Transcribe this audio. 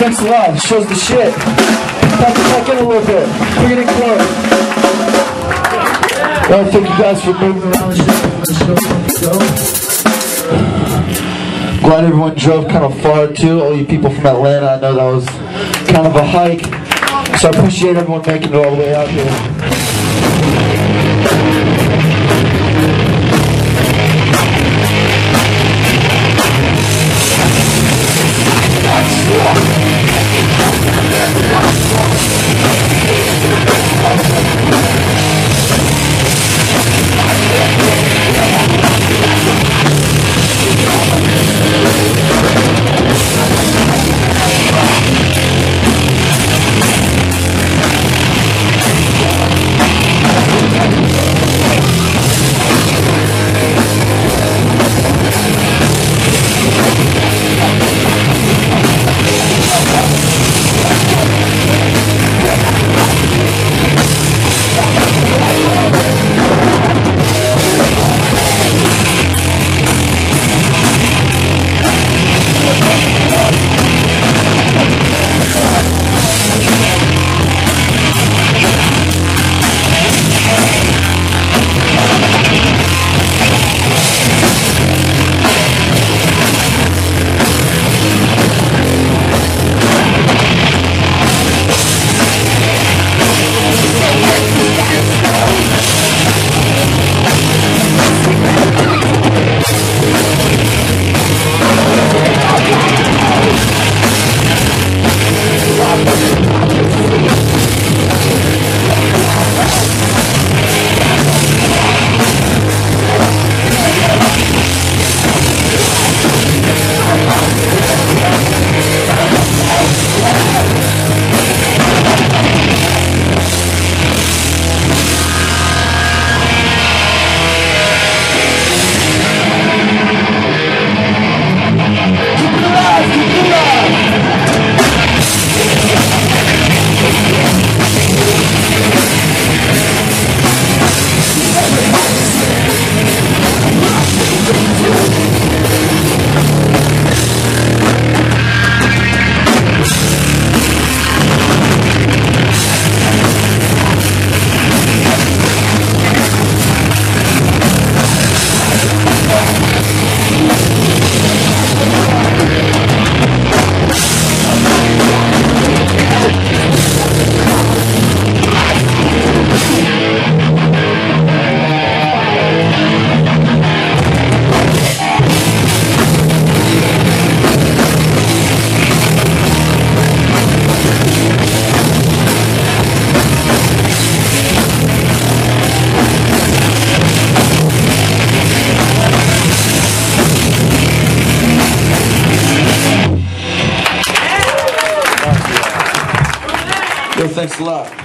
thanks a lot. Shows the shit. Back, back in a little bit. Bring it in close. Well, thank you guys for moving around the. Glad everyone drove kind of far too. All you people from Atlanta, I know that was kind of a hike. So I appreciate everyone making it all the way out here. Yo, lot.